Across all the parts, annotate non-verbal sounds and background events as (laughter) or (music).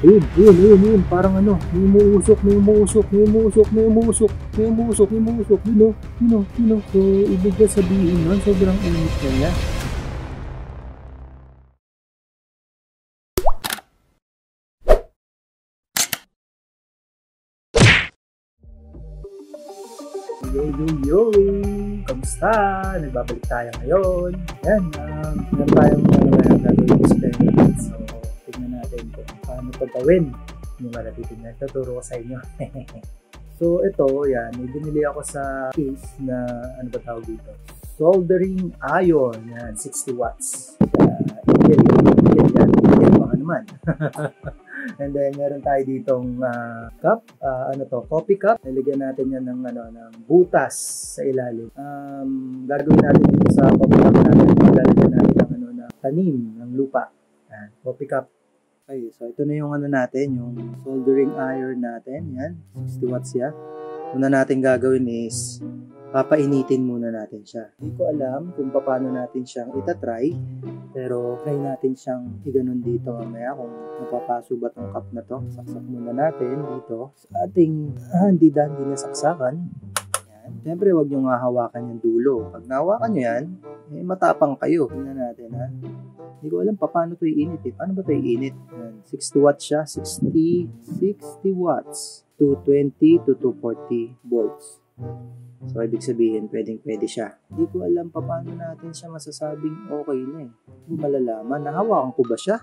Ayun, ayun, ayun, ayun, parang ano, may umuusok, may umuusok, may umuusok, may umuusok, may umuusok, may umuusok, yun o, yun o, yun o. So, ibig ka sabihin nun, sobrang init na niya. Yo, yo, yo! Kamusta? Nagbabalik tayo ngayon. Yan, um, meron tayong ano ngayon gagawin experiment. Gawin. Yung mga natitignan, tuturo ko sa inyo. (laughs) so, ito, yan, binili ako sa case na, ano ba tawag dito? Soldering iron. Yan, 60 watts. Uh, Intel, Intel yan. Baka naman. (laughs) And then meron tayo ditong uh, cup, uh, ano to, coffee cup. Nilagyan natin yan ng ano ng butas sa ilalim. Um, gagawin natin dito sa coffee cup natin, lalagyan natin ng ano na tanim ng lupa. Yan, coffee cup. Okay, so ito na yung ano natin, yung soldering iron natin. Yan, 60 watts yan. Una natin gagawin is papainitin muna natin siya. Hindi ko alam kung paano natin siyang itatry, pero try natin siyang iganon dito mamaya kung mapapaso ba tong cup na to. Saksak muna natin dito sa ating ah, hindi dahil na saksakan. Siyempre, huwag nyo nga hawakan yung dulo. Pag nahawakan nyo yan, eh, matapang kayo. Tingnan natin ha. Hindi ko alam pa paano ito iinit eh. Paano ba ito iinit? Yan. 60 watts siya. 60, 60 watts. 220 to 240 volts. So, ibig sabihin, pwedeng pwede siya. Hindi ko alam pa paano natin siya masasabing okay na eh. Malalaman. Nahawakan ko ba siya?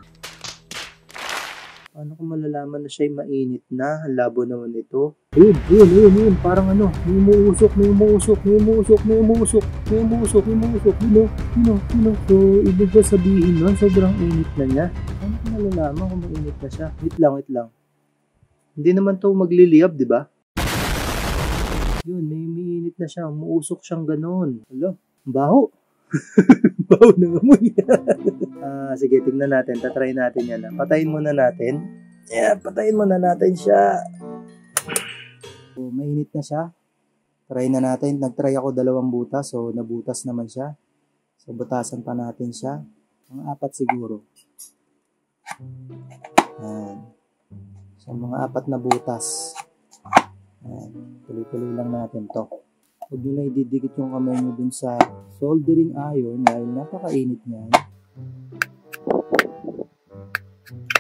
Paano ko malalaman na siya'y mainit na? Labo naman ito. Ayun, ayun, ayun, ayun. Parang ano, may umuusok, may umuusok, may umuusok, may umuusok, may umuusok, may umuusok. Yun o, yun o. So, ibig ko sabihin nun, sobrang init na niya. Paano ko malalaman kung mainit na siya? Wait lang, wait lang. Hindi naman to magliliyab, di ba? Yun, may umiinit na siya. Umuusok siyang ganon. Alo, baho. (laughs) baho ng amoy. (laughs) ah, sige, tingnan natin. Tatry natin yan. ah. Patayin muna natin. Yeah, patayin muna natin siya. So, mainit na siya. Try na natin. Nagtry ako dalawang butas. So, nabutas naman siya. So, butasan pa natin siya. Mga apat siguro. Yan. So, mga apat na butas. Ayan, tuloy-tuloy lang natin to. Huwag nyo na ididikit yung kamay nyo dun sa soldering iron dahil napakainit niyan.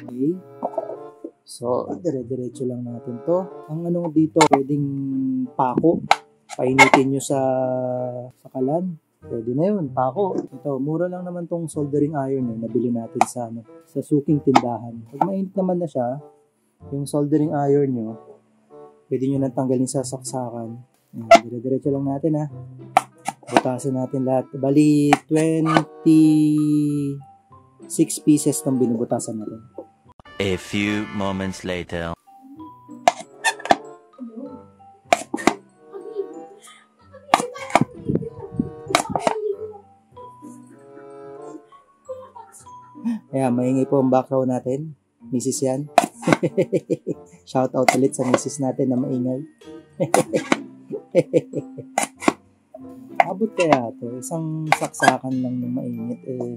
Okay. So, dire-diretso lang natin to. Ang ano dito, pwedeng pako. Painitin nyo sa, sa kalan. Pwede na yun, pako. Ito, mura lang naman tong soldering iron eh, nabili natin sa, ano, sa suking tindahan. Pag mainit naman na siya, yung soldering iron nyo, pwede nyo nang tanggalin sa saksakan. Dire-diretso lang natin ha. Butasin natin lahat. Bali, 26 pieces ng binubutasan natin. A few moments later. Ayan, maingay po ang background natin. Mrs. yan. (laughs) Shout out ulit sa Mrs. natin na maingay. (laughs) (laughs) Abot kaya to, isang saksakan lang ng mainit, eh,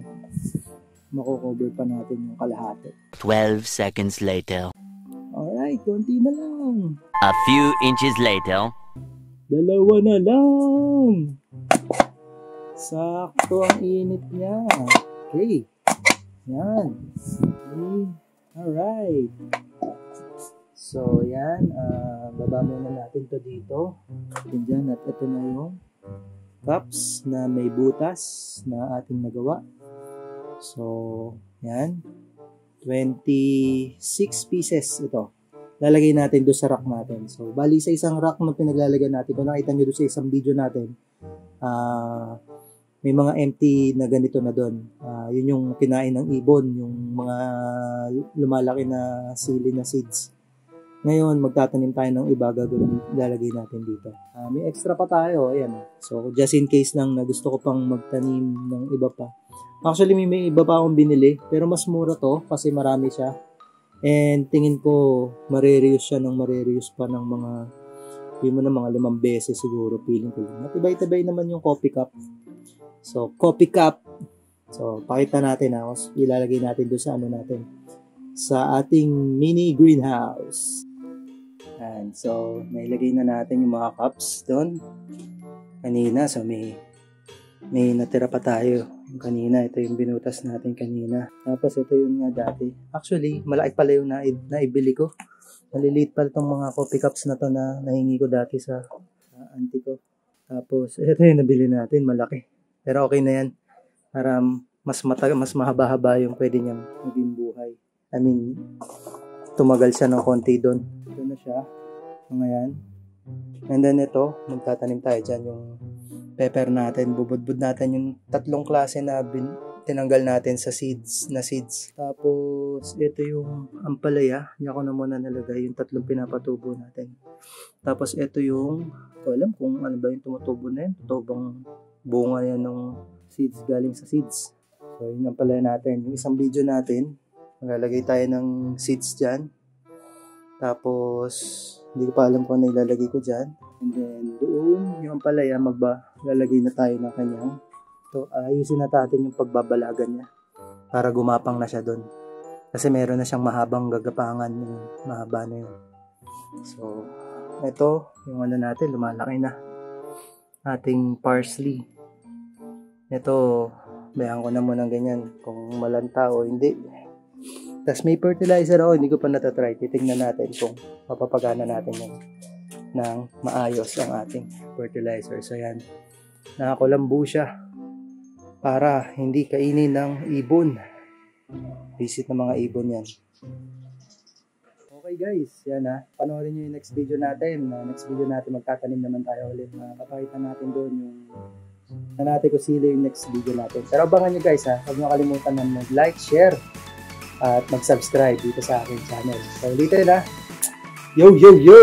makukover pa natin yung kalahati. 12 seconds later. Alright, konti na lang. A few inches later. Dalawa na lang. Sakto ang init niya. Okay. Yan. Okay. Alright. So, yan. ah, baba muna natin to dito. Yan dyan. At ito na yung cups na may butas na ating nagawa. So, yan. 26 pieces ito. Lalagay natin doon sa rack natin. So, bali sa isang rack na pinaglalagyan natin, kung nakita nyo doon sa isang video natin, ah, may mga empty na ganito na doon. Ah, yun yung kinain ng ibon, yung mga lumalaki na sili na seeds. Ngayon, magtatanim tayo ng iba, gagawin, lalagay natin dito. Ah, may extra pa tayo, ayan. So, just in case lang na gusto ko pang magtanim ng iba pa. Actually, may, may iba pa akong binili, pero mas mura to kasi marami siya. And tingin ko, marireuse siya ng marireuse pa ng mga, hindi mo na mga limang beses siguro, feeling ko lang. Matibay-tibay naman yung coffee cup. So, coffee cup. So, pakita natin ha. Ilalagay natin doon sa ano natin. sa ating mini greenhouse. And so, nailagay na natin yung mga cups doon. Kanina, so may may natira pa tayo. Yung kanina, ito yung binutas natin kanina. Tapos ito yung nga dati. Actually, malaki pala yung na naibili ko. Maliliit pa itong mga coffee cups na to na nahingi ko dati sa, sa auntie ko. Tapos, ito yung nabili natin, malaki. Pero okay na yan. Para mas mas mahaba-haba yung pwede niyang maging buhay. I mean, tumagal siya ng konti doon. Na siya. Ngayon. And then ito, magtatanim tayo dyan yung pepper natin. Bubudbud natin yung tatlong klase na bin, tinanggal natin sa seeds, na seeds. Tapos, ito yung ampalaya. Hindi ako na muna nalagay yung tatlong pinapatubo natin. Tapos, ito yung, ko alam kung ano ba yung tumutubo na yun. Tutubang bunga yan ng seeds galing sa seeds. So, yun ang pala natin. Yung isang video natin, maglalagay tayo ng seeds dyan. Tapos, hindi ko pa alam kung ano ilalagay ko dyan. And then, doon, yung palaya, magba, lalagay na tayo ng kanyang. So, ayusin na natin yung pagbabalagan niya para gumapang na siya doon. Kasi meron na siyang mahabang gagapangan. Yung mahaba na yun. So, ito, yung ano natin, lumalaki na. Ating parsley. Ito, bayan ko na muna ganyan kung malanta o hindi. Tapos may fertilizer ako, hindi ko pa natatry. Titingnan natin kung mapapagana natin yan ng maayos ang ating fertilizer. So yan, nakakulambu siya para hindi kainin ng ibon. Visit ng mga ibon yan. Okay guys, yan ha. Panoorin nyo yung next video natin. Uh, next video natin magtatanim naman tayo ulit. Uh, papakita natin doon yung na natin kung sino yung next video natin. Pero abangan nyo guys ha, huwag nyo kalimutan na mag-like, share, at mag-subscribe dito sa aking channel. So ulitin na, yo yo yo!